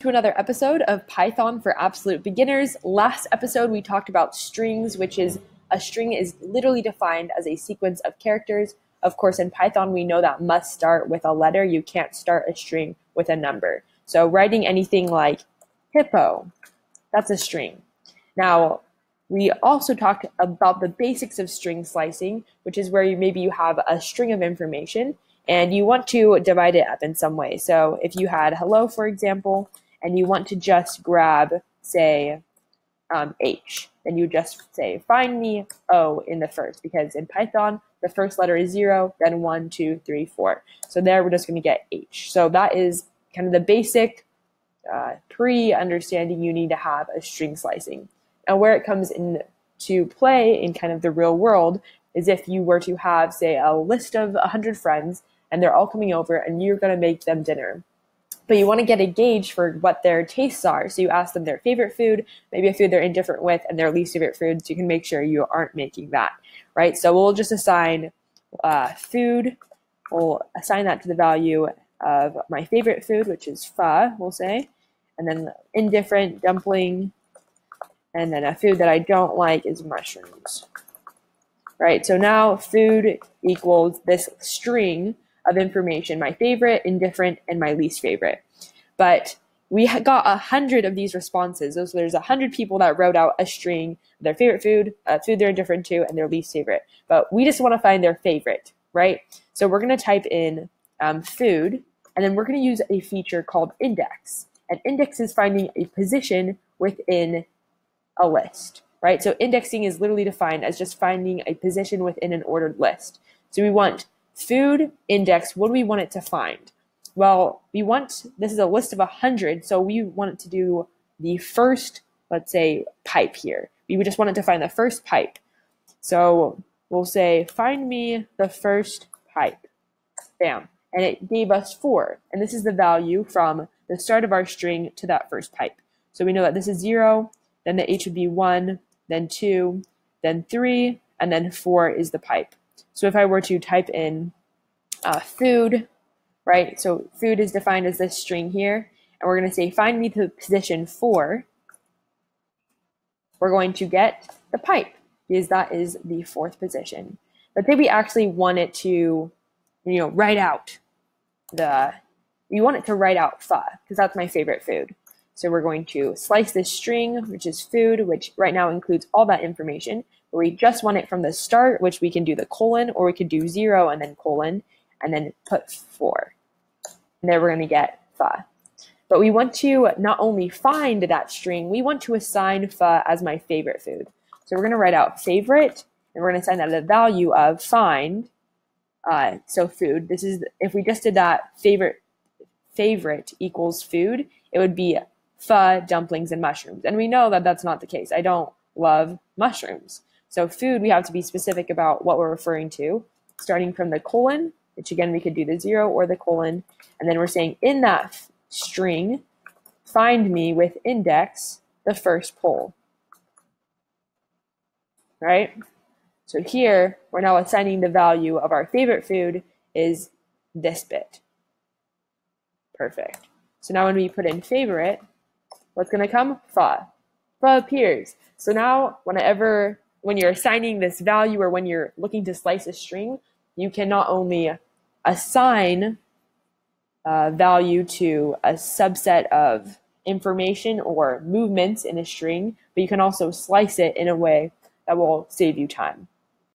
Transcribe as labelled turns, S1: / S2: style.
S1: to another episode of Python for Absolute Beginners. Last episode, we talked about strings, which is a string is literally defined as a sequence of characters. Of course, in Python, we know that must start with a letter. You can't start a string with a number. So writing anything like hippo, that's a string. Now, we also talked about the basics of string slicing, which is where you, maybe you have a string of information and you want to divide it up in some way. So if you had hello, for example, and you want to just grab, say, um, H, then you just say, find me O in the first, because in Python, the first letter is zero, then one, two, three, four. So there we're just going to get H. So that is kind of the basic uh, pre-understanding you need to have a string slicing. Now where it comes into play in kind of the real world is if you were to have, say, a list of 100 friends and they're all coming over and you're going to make them dinner but you want to get a gauge for what their tastes are. So you ask them their favorite food, maybe a food they're indifferent with, and their least favorite food. So you can make sure you aren't making that, right? So we'll just assign uh, food. We'll assign that to the value of my favorite food, which is pho, we'll say, and then indifferent dumpling, and then a food that I don't like is mushrooms. Right, so now food equals this string of information my favorite, indifferent, and my least favorite. But we got a hundred of these responses. So there's a hundred people that wrote out a string, their favorite food, uh, food they're indifferent to, and their least favorite. But we just want to find their favorite, right? So we're going to type in um, food, and then we're going to use a feature called index. And index is finding a position within a list, right? So indexing is literally defined as just finding a position within an ordered list. So we want food index, what do we want it to find? Well, we want, this is a list of 100, so we want it to do the first, let's say, pipe here. We just want it to find the first pipe. So we'll say, find me the first pipe. Bam. And it gave us four. And this is the value from the start of our string to that first pipe. So we know that this is zero, then the H would be one, then two, then three, and then four is the pipe. So if I were to type in uh, food, right? So food is defined as this string here, and we're going to say find me the position four. We're going to get the pipe because that is the fourth position. But then we actually want it to, you know, write out the, we want it to write out pho because that's my favorite food. So we're going to slice this string, which is food, which right now includes all that information But we just want it from the start, which we can do the colon, or we could do zero and then colon, and then put four. And there we're going to get pho. But we want to not only find that string, we want to assign pho as my favorite food. So we're going to write out favorite, and we're going to assign that a value of find. Uh, so food. This is if we just did that favorite favorite equals food, it would be pho, dumplings, and mushrooms. And we know that that's not the case. I don't love mushrooms. So food, we have to be specific about what we're referring to, starting from the colon, which again, we could do the zero or the colon. And then we're saying in that string, find me with index the first pole. Right? So here, we're now assigning the value of our favorite food is this bit. Perfect. So now when we put in favorite, what's going to come? Pho. Pho appears. So now whenever when you're assigning this value or when you're looking to slice a string, you can not only assign uh, value to a subset of information or movements in a string, but you can also slice it in a way that will save you time.